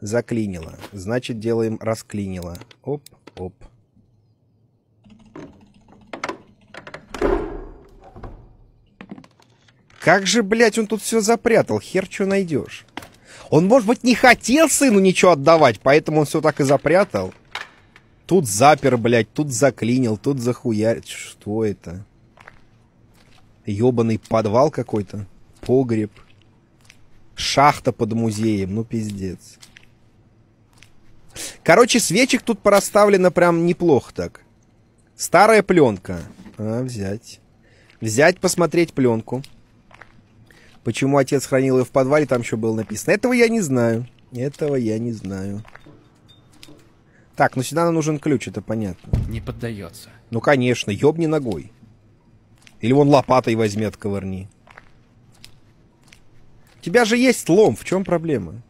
Заклинило. Значит, делаем расклинило. Оп, оп. Как же, блядь, он тут все запрятал? Хер что найдешь? Он, может быть, не хотел сыну ничего отдавать, поэтому он все так и запрятал. Тут запер, блядь, тут заклинил, тут захуярь. Что это? Ёбаный подвал какой-то. Погреб. Шахта под музеем. Ну, пиздец. Короче, свечек тут порасставлено прям неплохо так. Старая пленка. А, взять. Взять, посмотреть пленку. Почему отец хранил ее в подвале, там еще было написано. Этого я не знаю. Этого я не знаю. Так, ну сюда нам нужен ключ, это понятно. Не поддается. Ну, конечно, ёбни ногой. Или вон лопатой возьми, отковырни. У тебя же есть лом, в чем проблема?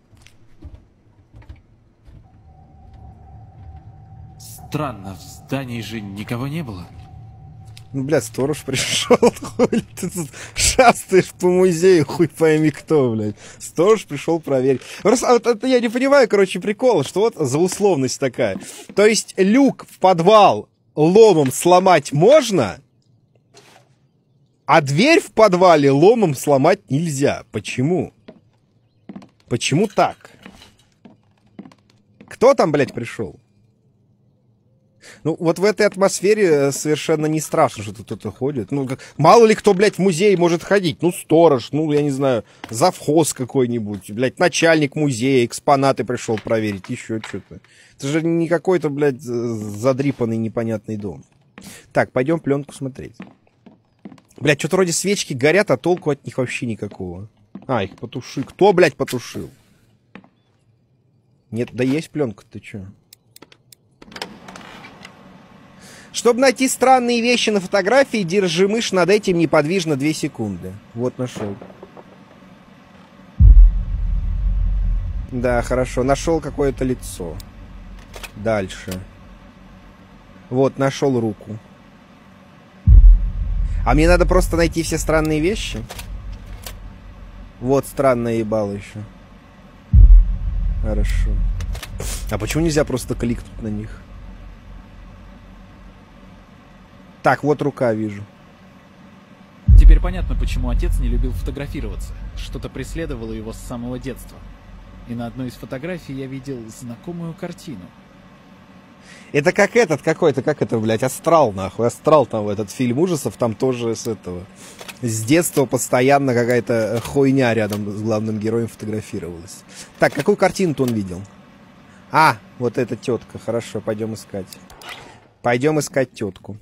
Странно, в здании же никого не было. Ну, бля, сторож пришел, хуй ты тут шастаешь по музею, хуй пойми кто, блядь. Сторож пришел проверить. Просто вот это я не понимаю, короче, прикол, что вот за условность такая. То есть люк в подвал ломом сломать можно, а дверь в подвале ломом сломать нельзя. Почему? Почему так? Кто там, блядь, пришел? Ну, вот в этой атмосфере э, совершенно не страшно, что кто-то ходит. Ну, как, мало ли кто, блядь, в музей может ходить. Ну, сторож, ну, я не знаю, завхоз какой-нибудь, блядь, начальник музея, экспонаты пришел проверить, еще что-то. Это же не какой-то, блядь, задрипанный непонятный дом. Так, пойдем пленку смотреть. Блядь, что-то вроде свечки горят, а толку от них вообще никакого. А, их потуши. Кто, блядь, потушил? Нет, да есть пленка, ты чё? Чтобы найти странные вещи на фотографии, держи мышь над этим неподвижно 2 секунды. Вот нашел. Да, хорошо. Нашел какое-то лицо. Дальше. Вот, нашел руку. А мне надо просто найти все странные вещи? Вот странное ебало еще. Хорошо. А почему нельзя просто кликнуть на них? Так, вот рука вижу. Теперь понятно, почему отец не любил фотографироваться. Что-то преследовало его с самого детства. И на одной из фотографий я видел знакомую картину. Это как этот какой-то, как это, блядь, Астрал, нахуй. Астрал там, этот фильм ужасов, там тоже с этого. С детства постоянно какая-то хуйня рядом с главным героем фотографировалась. Так, какую картину-то он видел? А, вот эта тетка. Хорошо, пойдем искать. Пойдем искать тетку.